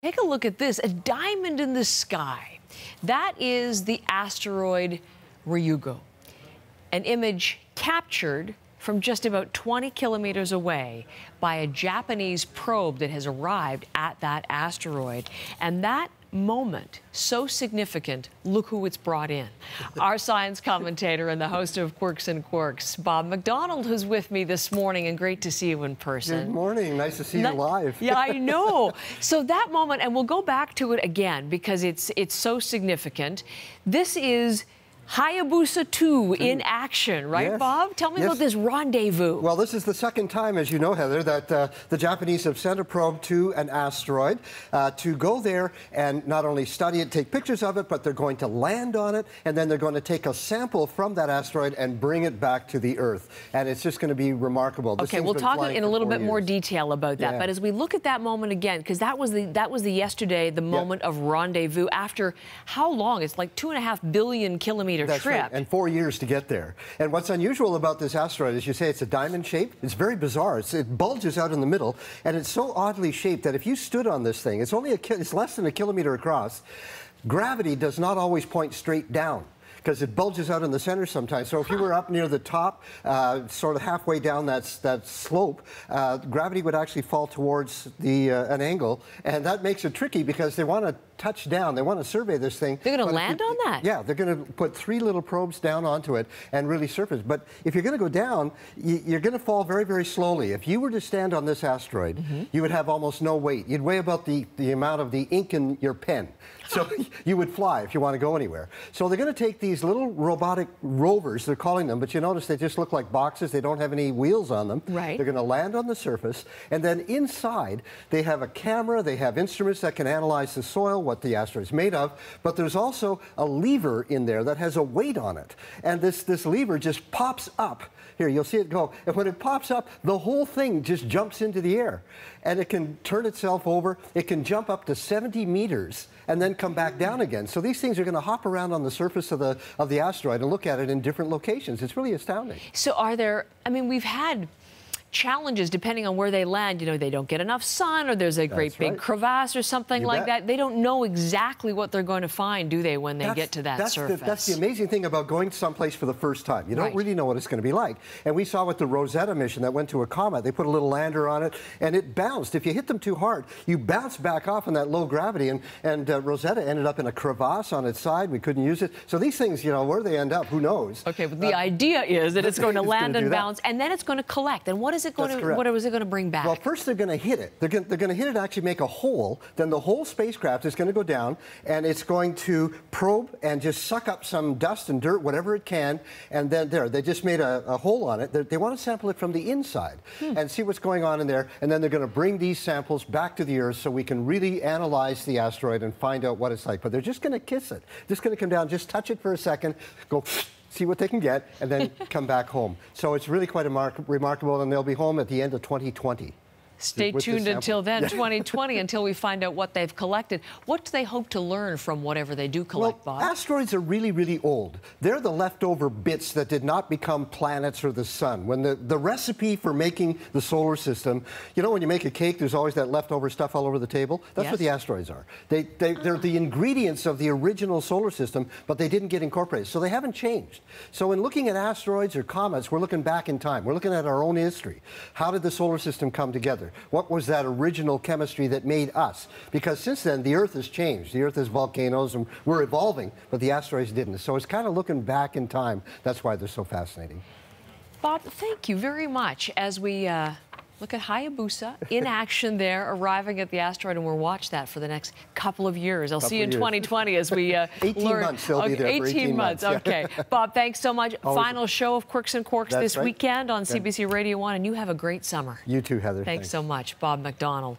Take a look at this, a diamond in the sky. That is the asteroid Ryugu, an image captured from just about 20 kilometers away by a Japanese probe that has arrived at that asteroid. And that moment so significant, look who it's brought in. Our science commentator and the host of Quirks and Quarks, Bob McDonald, who's with me this morning, and great to see you in person. Good morning. Nice to see you live. yeah, I know. So that moment, and we'll go back to it again because it's it's so significant. This is Hayabusa 2 in action, right, yes. Bob? Tell me yes. about this rendezvous. Well, this is the second time, as you know, Heather, that uh, the Japanese have sent a probe to an asteroid uh, to go there and not only study it, take pictures of it, but they're going to land on it, and then they're going to take a sample from that asteroid and bring it back to the Earth. And it's just going to be remarkable. This okay, we'll talk in a little bit years. more detail about that. Yeah. But as we look at that moment again, because that was the that was the yesterday, the moment yep. of rendezvous after how long? It's like two and a half billion kilometers that's trip. Right. And four years to get there. And what's unusual about this asteroid is you say it's a diamond shape. It's very bizarre. It's, it bulges out in the middle, and it's so oddly shaped that if you stood on this thing, it's only a, it's less than a kilometer across. Gravity does not always point straight down because it bulges out in the center sometimes. So if you were up near the top, uh, sort of halfway down that, that slope, uh, gravity would actually fall towards the, uh, an angle, and that makes it tricky because they want to touch down. They want to survey this thing. They're going to land on that? Yeah, they're going to put three little probes down onto it and really surface. But if you're going to go down, you're going to fall very, very slowly. If you were to stand on this asteroid, mm -hmm. you would have almost no weight. You'd weigh about the, the amount of the ink in your pen. So you would fly if you want to go anywhere. So they're going to take these little robotic rovers, they're calling them, but you notice they just look like boxes. They don't have any wheels on them. Right. They're going to land on the surface. And then inside, they have a camera, they have instruments that can analyze the soil, what the asteroid is made of, but there's also a lever in there that has a weight on it. And this, this lever just pops up. Here, you'll see it go. And when it pops up, the whole thing just jumps into the air. And it can turn itself over. It can jump up to 70 meters and then come back down again. So these things are going to hop around on the surface of the, of the asteroid and look at it in different locations. It's really astounding. So are there, I mean, we've had challenges depending on where they land. You know, they don't get enough sun or there's a great that's big right. crevasse or something you like bet. that. They don't know exactly what they're going to find, do they, when they that's, get to that that's surface? The, that's the amazing thing about going someplace for the first time. You don't right. really know what it's going to be like. And we saw with the Rosetta mission that went to a comet, they put a little lander on it and it bounced. If you hit them too hard, you bounce back off in that low gravity. And, and uh, Rosetta ended up in a crevasse on its side. We couldn't use it. So these things, you know, where they end up, who knows? Okay, but the uh, idea is that it's going to land and bounce and then it's going to collect. And what is it going that's to, correct. what is it going to bring back? Well, first they're going to hit it. They're going, they're going to hit it, actually make a hole. Then the whole spacecraft is going to go down, and it's going to probe and just suck up some dust and dirt, whatever it can. And then there, they just made a, a hole on it. They, they, want to sample it from the inside hmm. and see what's going on in there. And then they're going to bring these samples back to the Earth so we can really analyze the asteroid and find out what it's like. But they're just going to kiss it. Just going to come down, just touch it for a second, go see what they can get, and then come back home. So it's really quite remarkable, and they'll be home at the end of 2020. Stay tuned until then, 2020, until we find out what they've collected. What do they hope to learn from whatever they do collect, well, Bob? Asteroids are really, really old. They're the leftover bits that did not become planets or the sun. When the, the recipe for making the solar system, you know, when you make a cake, there's always that leftover stuff all over the table? That's yes. what the asteroids are. They, they, they're the ingredients of the original solar system, but they didn't get incorporated. So they haven't changed. So in looking at asteroids or comets, we're looking back in time. We're looking at our own history. How did the solar system come together? What was that original chemistry that made us? Because since then, the Earth has changed. The Earth is volcanoes, and we're evolving, but the asteroids didn't. So it's kind of looking back in time. That's why they're so fascinating. Bob, thank you very much. As we uh, look at Hayabusa in action there, arriving at the asteroid, and we'll watch that for the next couple of years. I'll couple see you in 2020 as we uh, 18 learn. months, they'll okay, be there 18, 18 months. months. Okay. Bob, thanks so much. Always Final show of Quirks and Quarks this right. weekend on CBC Radio 1, and you have a great summer. You too, Heather. Thanks, thanks. so much, Bob McDonald.